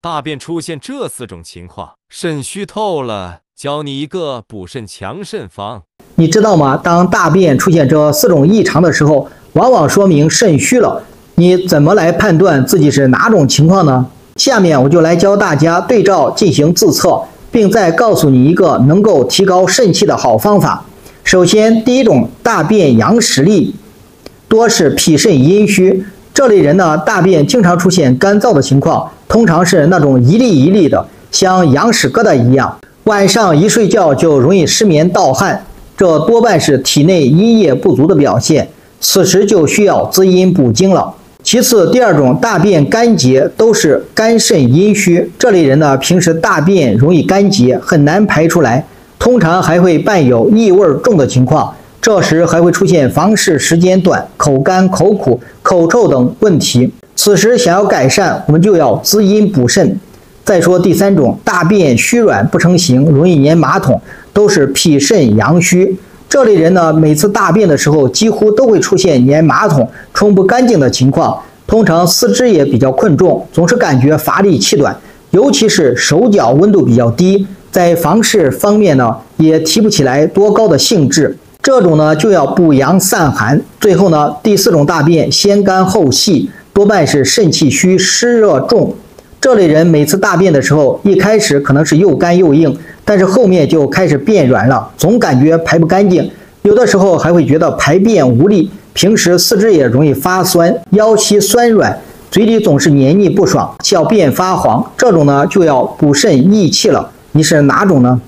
大便出现这四种情况，肾虚透了，教你一个补肾强肾方。你知道吗？当大便出现这四种异常的时候，往往说明肾虚了。你怎么来判断自己是哪种情况呢？下面我就来教大家对照进行自测，并再告诉你一个能够提高肾气的好方法。首先，第一种大便阳实力，多是脾肾阴虚。这类人呢，大便经常出现干燥的情况，通常是那种一粒一粒的，像羊屎疙瘩一样。晚上一睡觉就容易失眠盗汗，这多半是体内阴液不足的表现。此时就需要滋阴补精了。其次，第二种大便干结，都是肝肾阴虚。这类人呢，平时大便容易干结，很难排出来，通常还会伴有异味重的情况。这时还会出现房事时间短、口干口苦、口臭等问题。此时想要改善，我们就要滋阴补肾。再说第三种，大便虚软不成形，容易粘马桶，都是脾肾阳虚。这类人呢，每次大便的时候几乎都会出现粘马桶、冲不干净的情况。通常四肢也比较困重，总是感觉乏力气短，尤其是手脚温度比较低，在房事方面呢，也提不起来多高的兴致。这种呢就要补阳散寒。最后呢，第四种大便先干后细，多半是肾气虚、湿热重。这类人每次大便的时候，一开始可能是又干又硬，但是后面就开始变软了，总感觉排不干净。有的时候还会觉得排便无力，平时四肢也容易发酸，腰膝酸软，嘴里总是黏腻不爽，小便发黄。这种呢就要补肾益气了。你是哪种呢？